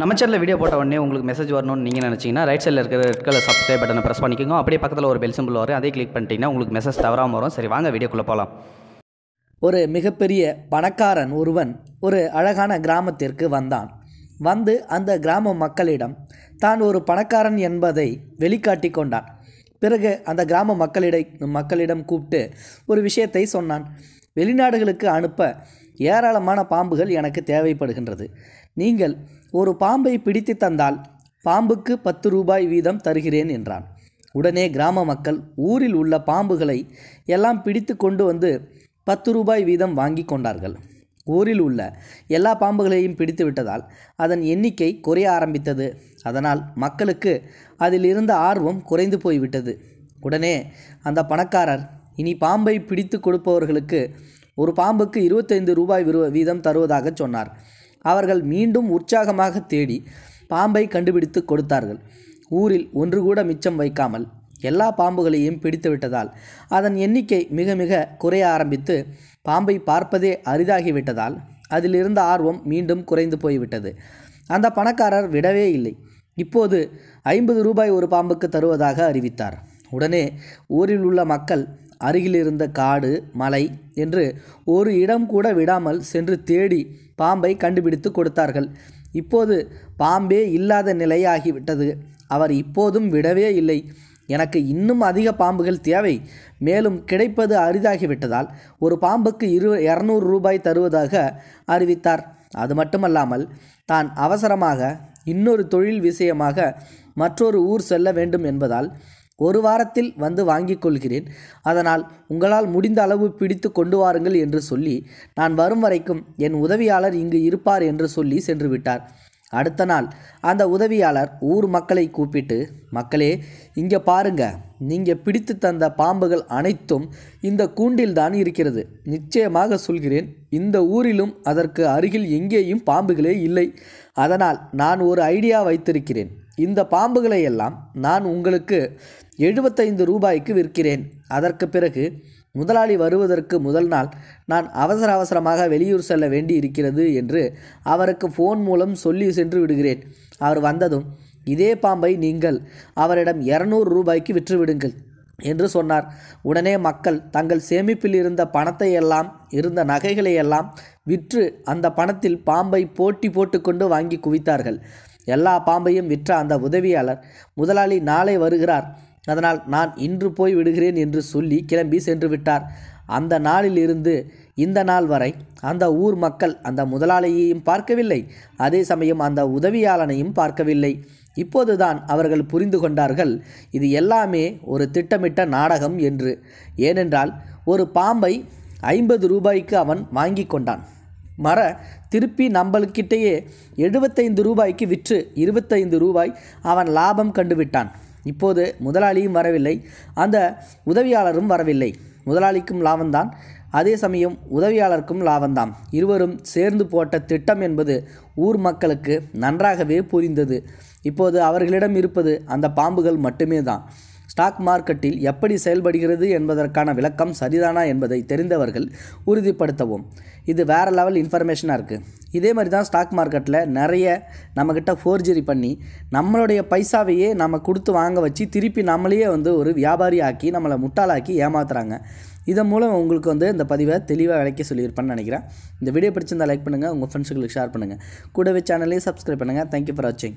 நம்ம சேனலில் வீடியோ போட்ட உடனே உங்களுக்கு மெசேஜ் வரணும்னு நீங்கள் நினச்சிங்கன்னா ரைட் சைடில் இருக்கிற ரெட் கலர் சப்ஸ்கிரைப் பட்டனை ப்ரெஸ் பண்ணிக்கோங்க. அப்படியே பக்கத்தில் ஒரு பெல் சிம்பிள் வரும். அதே கிளிக் பண்ணிட்டீங்கன்னா உங்களுக்கு மெசேஜ் தவறாமல் வரும். சரி வாங்க வீடியோக்குள்ளே போகலாம் ஒரு மிகப்பெரிய பணக்காரன் ஒருவன் ஒரு அழகான கிராமத்திற்கு வந்தான். வந்து அந்த கிராம மக்களிடம் தான் ஒரு பணக்காரன் என்பதை வெளிக்காட்டி கொண்டான். பிறகு அந்த கிராம மக்களிட மக்களிடம் கூப்பிட்டு ஒரு விஷயத்தை சொன்னான். வெளிநாடுகளுக்கு அனுப்ப ஏராளமான பாம்புகள் எனக்கு தேவைப்படுகின்றது. நீங்கள் ஒரு பாம்பை பிடித்து தந்தால் பாம்புக்கு பத்து ரூபாய் வீதம் தருகிறேன் என்றான். உடனே கிராம மக்கள் ஊரில் உள்ள பாம்புகளை எல்லாம் பிடித்து கொண்டு வந்து பத்து ரூபாய் வீதம் வாங்கி கொண்டார்கள். ஊரில் உள்ள எல்லா பாம்புகளையும் பிடித்து விட்டதால் அதன் எண்ணிக்கை குறைய ஆரம்பித்தது. அதனால் மக்களுக்கு அதில் இருந்த ஆர்வம் குறைந்து போய்விட்டது. உடனே அந்த பணக்காரர் இனி பாம்பை பிடித்து கொடுப்பவர்களுக்கு ஒரு பாம்புக்கு இருபத்தைந்து ரூபாய் விரு- வீதம் தருவதாக சொன்னார். அவர்கள் மீண்டும் உற்சாகமாக தேடி பாம்பை கண்டுபிடித்து கொடுத்தார்கள். ஊரில் ஒன்று கூட மிச்சம் வைக்காமல் எல்லா பாம்புகளையும் பிடித்துவிட்டதால் அதன் எண்ணிக்கை மிக மிக குறைய ஆரம்பித்து பாம்பை பார்ப்பதே அரிதாகிவிட்டதால் அதிலிருந்த ஆர்வம் மீண்டும் குறைந்து போய்விட்டது. அந்த பணக்காரர் விடவே இல்லை. இப்போது ஐம்பது ரூபாய் ஒரு பாம்புக்கு தருவதாக அறிவித்தார். உடனே ஊரில் உள்ள மக்கள் அருகில் இருந்த காடு மலை என்று ஒரு இடம் கூட விடாமல் சென்று தேடி பாம்பை கண்டுபிடித்து கொடுத்தார்கள். இப்போது பாம்பே இல்லாத நிலையாகிவிட்டது. அவர் இப்போதும் விடவே இல்லை. எனக்கு இன்னும் அதிக பாம்புகள் தேவை. மேலும் கிடைப்பது அரிதாகிவிட்டதால் ஒரு பாம்புக்கு இரு இரநூறு ரூபாய் தருவதாக அறிவித்தார். அது மட்டுமல்லாமல் தான் அவசரமாக இன்னொரு தொழில் விஷயமாக மற்றொரு ஊர் செல்ல வேண்டும் என்பதால் ஒரு வாரத்தில் வந்து வாங்கிக் கொள்கிறேன். அதனால் உங்களால் முடிந்த அளவு பிடித்து கொண்டு வாருங்கள் என்று சொல்லி நான் வரும் வரைக்கும் என் உதவியாளர் இங்கு இருப்பார் என்று சொல்லி சென்று விட்டார். அடுத்த நாள் அந்த உதவியாளர் ஊர் மக்களை கூப்பிட்டு மக்களே இங்கே பாருங்க நீங்கள் பிடித்து தந்த பாம்புகள் அனைத்தும் இந்த கூண்டில்தான் இருக்கிறது. நிச்சயமாக சொல்கிறேன் இந்த ஊரிலும் அதற்கு அருகில் எங்கேயும் பாம்புகளே இல்லை. அதனால் நான் ஒரு ஐடியா வைத்திருக்கிறேன். இந்த பாம்புகளை எல்லாம் நான் உங்களுக்கு எழுபத்தைந்து ரூபாய்க்கு விற்கிறேன். அதற்கு பிறகு முதலாளி வருவதற்கு முதல் நாள் நான் அவசர அவசரமாக வெளியூர் செல்ல வேண்டி இருக்கிறது என்று அவருக்கு ஃபோன் மூலம் சொல்லி சென்று விடுகிறேன். அவர் வந்ததும் இதே பாம்பை நீங்கள் அவரிடம் இரநூறு ரூபாய்க்கு விற்றுவிடுங்கள் என்று சொன்னார். உடனே மக்கள் தங்கள் சேமிப்பில் இருந்த பணத்தை எல்லாம் இருந்த நகைகளை எல்லாம் விற்று அந்த பணத்தில் பாம்பை போட்டி போட்டுக்கொண்டு வாங்கி குவித்தார்கள். எல்லா பாம்பையும் விற்ற அந்த உதவியாளர் முதலாளி நாளை வருகிறார். அதனால் நான் இன்று போய் விடுகிறேன் என்று சொல்லி கிளம்பி சென்று விட்டார். அந்த நாளில் இருந்து இந்த நாள் வரை அந்த ஊர் மக்கள் அந்த முதலாளியையும் பார்க்கவில்லை. அதே சமயம் அந்த உதவியாளனையும் பார்க்கவில்லை. இப்போதுதான் அவர்கள் புரிந்து கொண்டார்கள் இது எல்லாமே ஒரு திட்டமிட்ட நாடகம் என்று. ஏனென்றால் ஒரு பாம்பை ஐம்பது ரூபாய்க்கு அவன் வாங்கி கொண்டான். மர திருப்பி நம்மளுக்கிட்டேயே எழுபத்தைந்து ரூபாய்க்கு விற்று இருபத்தைந்து ரூபாய் அவன் லாபம் கண்டுவிட்டான். இப்போது முதலாளியும் வரவில்லை. அந்த உதவியாளரும் வரவில்லை. முதலாளிக்கும் லாபம்தான். அதே சமயம் உதவியாளருக்கும் லாபம்தான். இருவரும் சேர்ந்து போட்ட திட்டம் என்பது ஊர் மக்களுக்கு நன்றாகவே புரிந்தது. இப்போது அவர்களிடம் இருப்பது அந்த பாம்புகள் மட்டுமே தான் ஸ்டாக் மார்க்கெட்டில் எப்படி செயல்படுகிறது என்பதற்கான விளக்கம் சரிதானா என்பதை தெரிந்தவர்கள் உறுதிப்படுத்தவும். இது வேறு லெவல் இன்ஃபர்மேஷனாக இருக்குது இதே மாதிரி தான் ஸ்டாக் மார்க்கெட்டில் நிறைய நம்மக்கிட்ட ஃபோர்ஜரி பண்ணி நம்மளுடைய பைசாவையே நம்ம கொடுத்து வாங்க வச்சு திருப்பி நம்மளையே வந்து ஒரு வியாபாரி ஆக்கி நம்மளை முட்டாளாக்கி ஏமாத்துறாங்க. இதன் மூலம் உங்களுக்கு வந்து இந்த பதிவை தெளிவாக விளக்கி சொல்லியிருப்பேன்னு நினைக்கிறேன். இந்த வீடியோ பிடிச்சிருந்தால் லைக் பண்ணுங்கள் உங்கள் ஃப்ரெண்ட்ஸுங்களுக்கு ஷேர் பண்ணுங்கள் கூடவே சேனலையும் சப்ஸ்கிரைப் பண்ணுங்கள் தேங்க்யூ ஃபார் வாட்சிங்